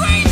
green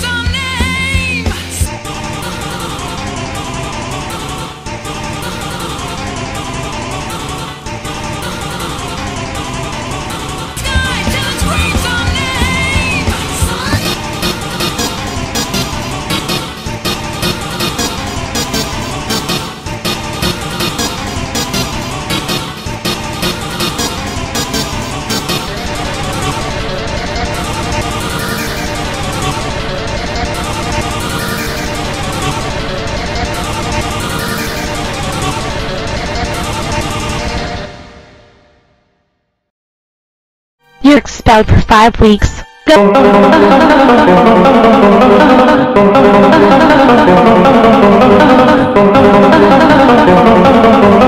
out for five weeks. Go.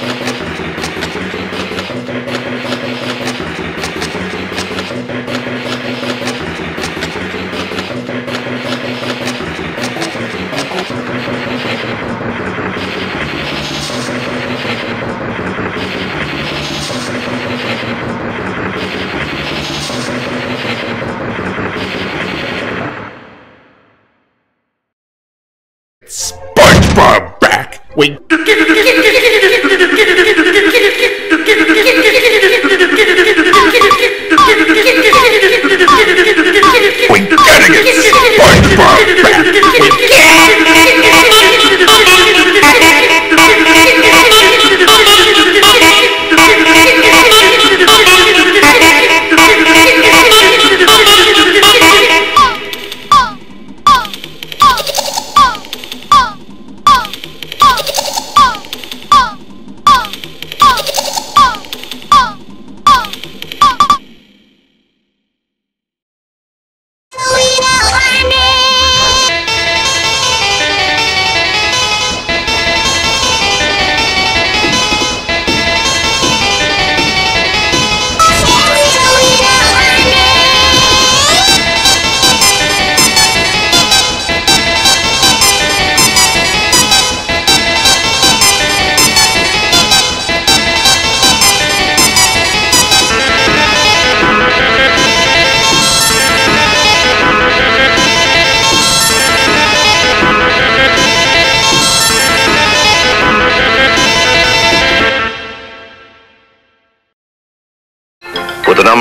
SpongeBob back. Wait.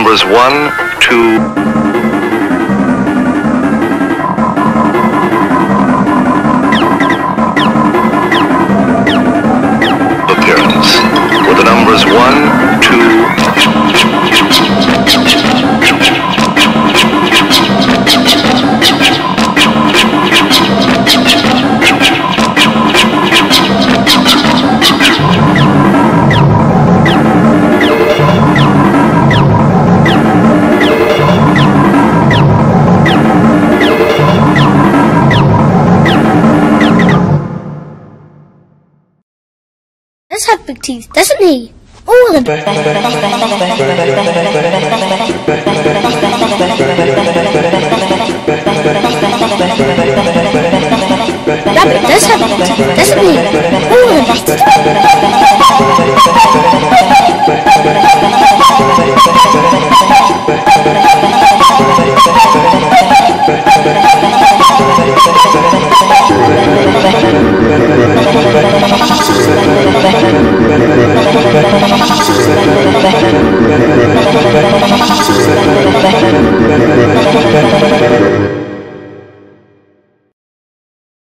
Numbers one, two, teeth, doesn't he? All of them. Rabbit does have teeth, doesn't he? All of Thank you.